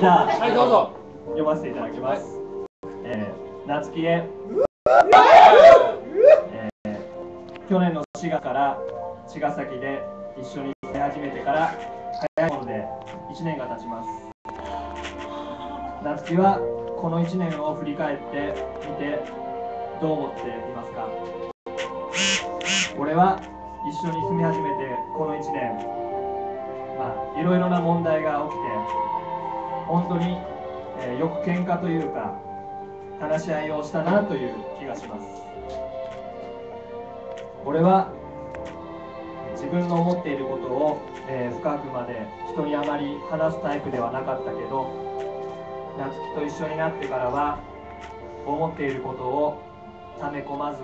じゃあ、はいどうぞ読ませていただきます。えー、夏希へ、えー去年の4月から茅ヶ崎で一緒に住み始めてから早いもので1年が経ちます。夏希はこの1年を振り返ってみてどう思っていますか？俺は一緒に住み始めてこの1年まあいろいろな問題が起きて本当に、えよく喧嘩というか話し合いをしたなという気がします。俺は自分の思っていることを、え深くまで人にあまり話すタイプではなかったけど夏希と一緒になってからは思っていることを溜め込まず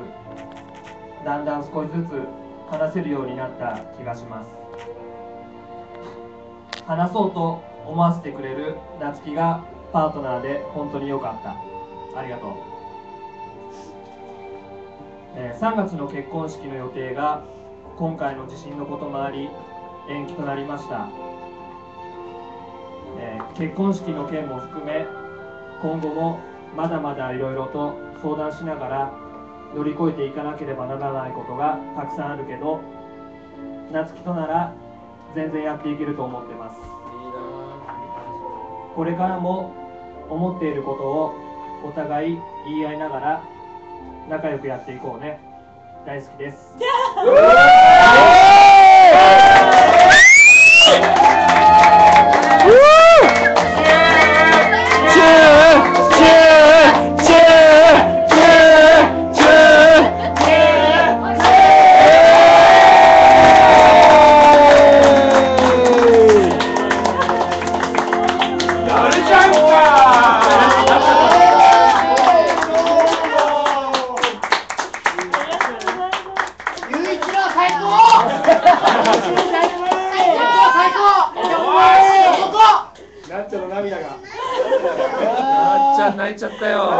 だんだん少しずつ話せるようになった気がします話そうと思わせてくれる夏希がパートナーで本当に良かった。ありがとう、えー3月の結婚式の予定が今回の地震のこともあり延期となりました、えー結婚式の件も含め今後もまだまだいろいろと相談しながら乗り越えていかなければならないことがたくさんあるけど夏希となら全然やっていけると思ってます。これからも思っていることをお互い言い合いながら仲良くやっていこうね。大好きです。なっちゃんの涙が。なっちゃん泣いちゃったよ。